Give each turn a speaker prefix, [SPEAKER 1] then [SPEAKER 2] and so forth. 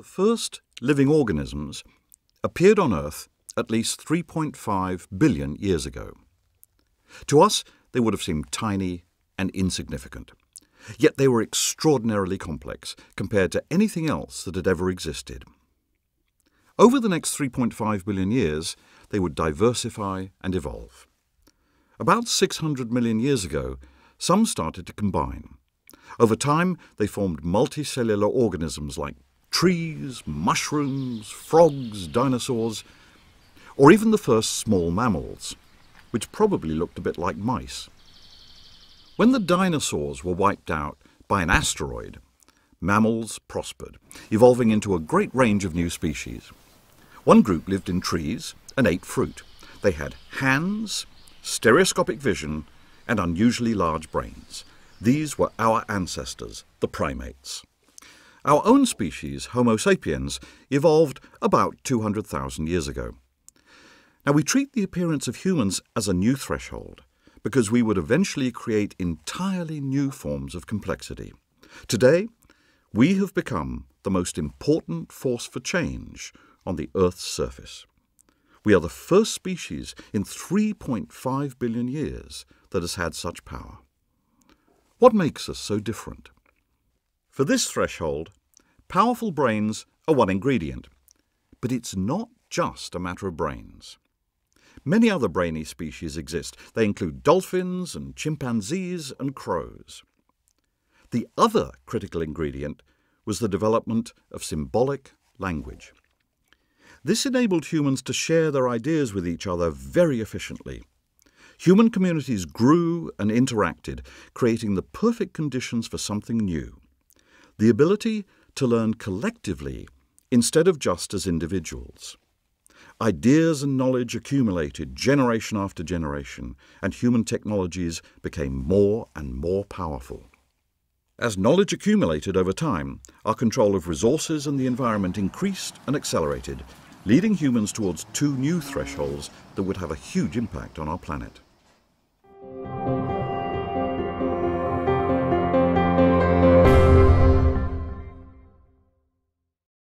[SPEAKER 1] The first living organisms appeared on Earth at least 3.5 billion years ago. To us, they would have seemed tiny and insignificant. Yet they were extraordinarily complex compared to anything else that had ever existed. Over the next 3.5 billion years, they would diversify and evolve. About 600 million years ago, some started to combine. Over time, they formed multicellular organisms like trees, mushrooms, frogs, dinosaurs, or even the first small mammals, which probably looked a bit like mice. When the dinosaurs were wiped out by an asteroid, mammals prospered, evolving into a great range of new species. One group lived in trees and ate fruit. They had hands, stereoscopic vision, and unusually large brains. These were our ancestors, the primates. Our own species, Homo sapiens, evolved about 200,000 years ago. Now, we treat the appearance of humans as a new threshold because we would eventually create entirely new forms of complexity. Today, we have become the most important force for change on the Earth's surface. We are the first species in 3.5 billion years that has had such power. What makes us so different? For this threshold, powerful brains are one ingredient, but it's not just a matter of brains. Many other brainy species exist. They include dolphins and chimpanzees and crows. The other critical ingredient was the development of symbolic language. This enabled humans to share their ideas with each other very efficiently. Human communities grew and interacted, creating the perfect conditions for something new the ability to learn collectively instead of just as individuals. Ideas and knowledge accumulated generation after generation, and human technologies became more and more powerful. As knowledge accumulated over time, our control of resources and the environment increased and accelerated, leading humans towards two new thresholds that would have a huge impact on our planet.